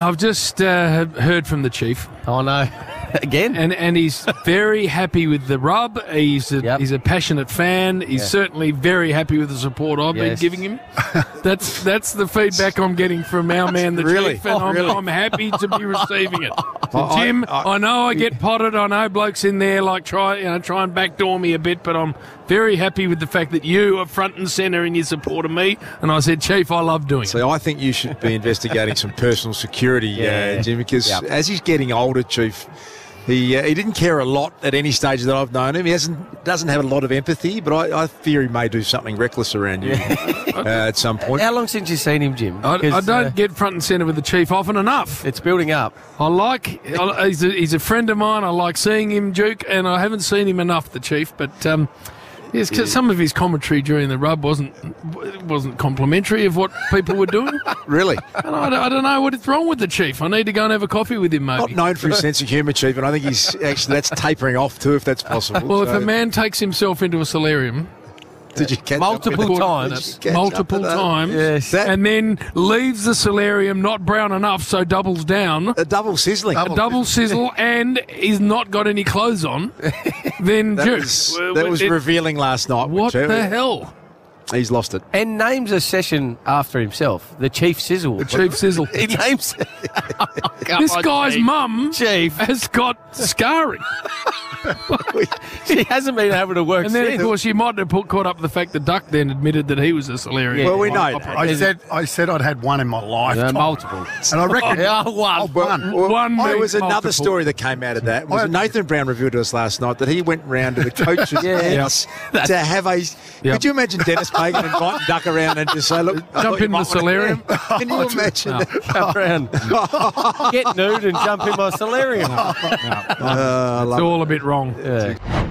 I've just uh, heard from the chief, Oh no, again. and, and he's very happy with the rub. He's a, Yep. he's a passionate fan. He's Yeah. certainly very happy with the support I've Yes. been giving him. That's that's the feedback I'm getting from our man, the Really? chief, and Oh, I'm, really? I'm happy to be receiving it. So, I- Jim, I- I, know I get potted. I know blokes in there like try you know try and backdoor me a bit, but I'm very happy with the fact that you are front and centre in your support of me. And I said, Chief, I love doing it. So I think you should be investigating some personal security, Yeah. uh, Jim, because Yep. as he's getting older, Chief, he uh, he didn't care a lot at any stage that I've known him. He hasn't doesn't have a lot of empathy, but I, I fear he may do something reckless around you uh, at some point. How long since you've seen him, Jim? I, I 'Cause, don't uh, get front and centre with the chief often enough. it's building up. I like I, he's, a, he's a friend of mine. I like seeing him, Duke, and I haven't seen him enough, the chief. But um, yes, 'cause some of his commentary during the rub wasn't wasn't complimentary of what people were doing. Really, and I, don't- I don't know what is wrong with the chief. I need to go and have a coffee with him, not known for his sense of humour, Chief, and I think he's actually that's tapering off too, if that's possible. Well, if a man takes himself into a solarium did you catch Multiple that? times. Did you catch multiple with uh, times, Yes. That- and then leaves the solarium not brown enough, so doubles down. A double sizzling. a double sizzle and he's not got any clothes on, then That Duke, was, that was it- revealing last night. what Chief. the hell? He's lost it. And names a session after himself, the Chief Sizzle. The Chief Sizzle. He names this guy's mum Chief. has got scarring, She hasn't been able to work and then of course she might have put caught up with the fact that Duck then admitted that he was a solarium. Well, we know that. I said I said I'd had one in my life, Yeah, multiple. and I reckon Yeah, one. Oh, one. Well, One there means was another multiple. story that came out of that. Was I- Nathan Brown revealed to us last night that he went round to the coach's Yeah. house to have a. Could you imagine Denis Pagan inviting Duck around and just say, "Look, Jump thought in the wanna-" solarium. Can you imagine? No. that? Around. Get nude and jump in my solarium. Uh, I love It's all a bit wrong. Yeah.